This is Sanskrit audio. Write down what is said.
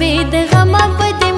वेदः मापदे